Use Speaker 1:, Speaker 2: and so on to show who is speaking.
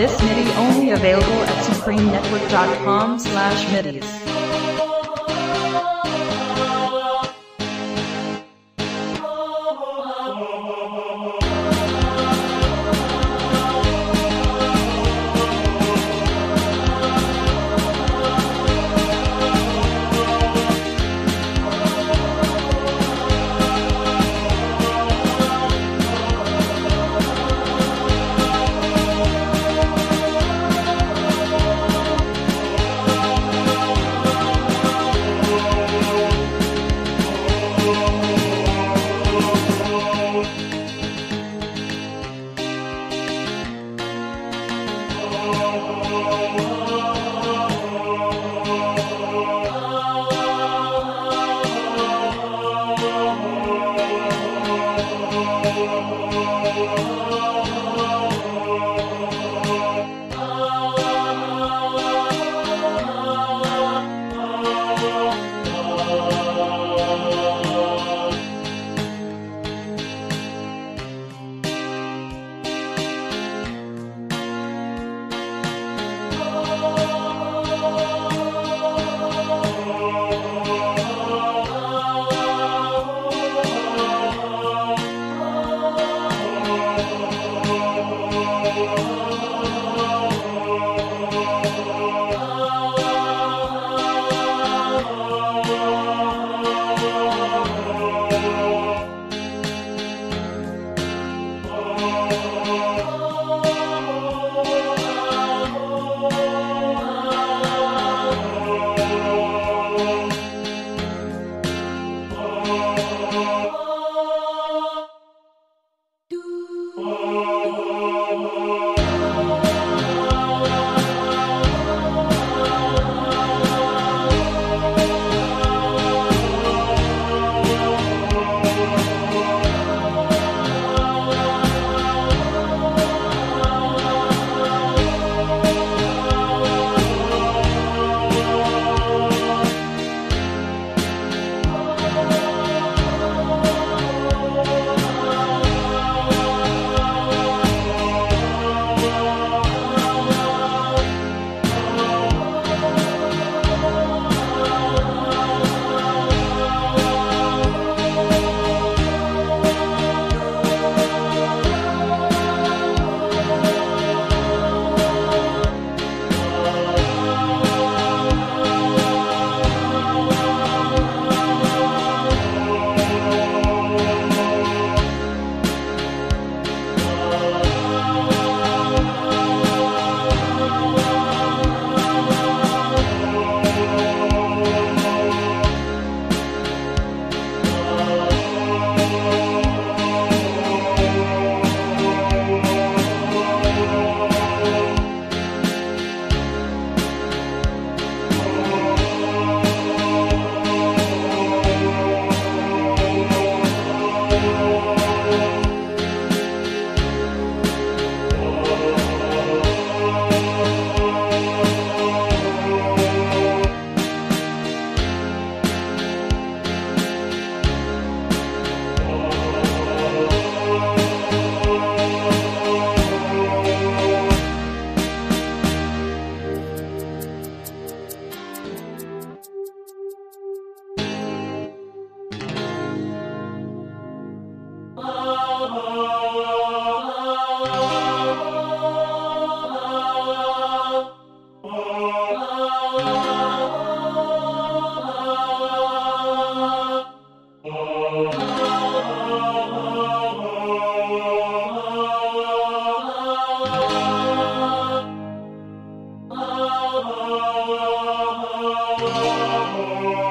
Speaker 1: This MIDI only available at supremenetwork.com slash midis.
Speaker 2: oh, oh. Oh Oh.